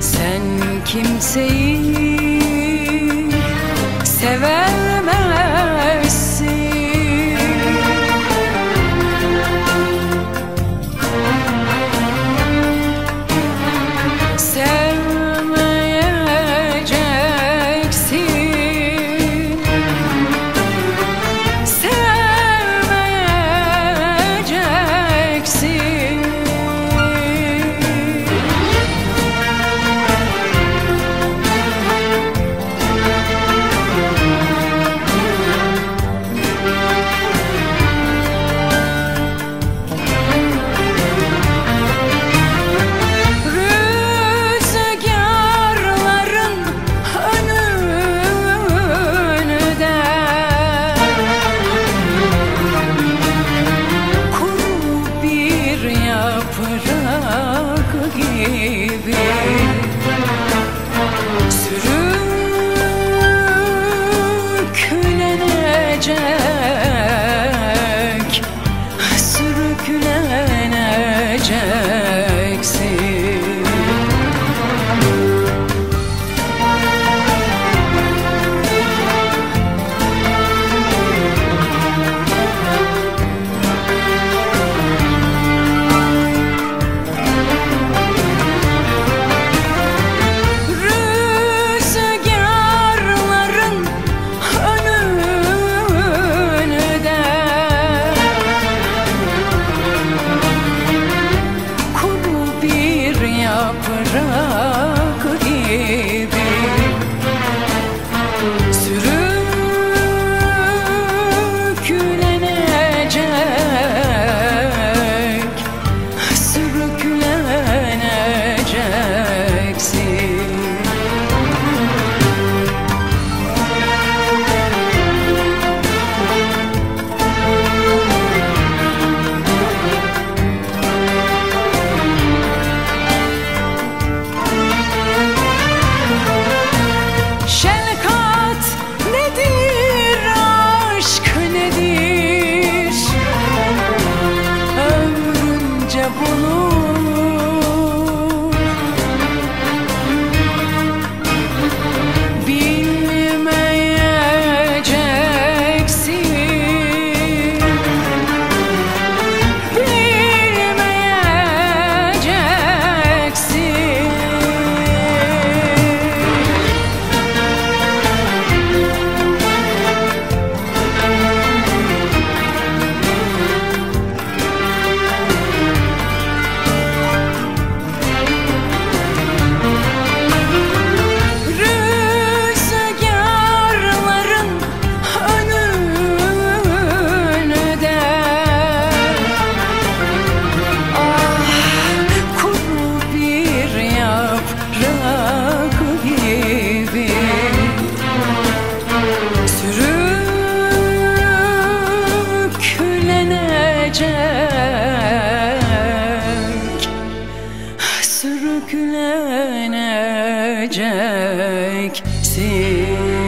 Sen kimseyi yaprak gibi अपना 不如。Sürükleneceksin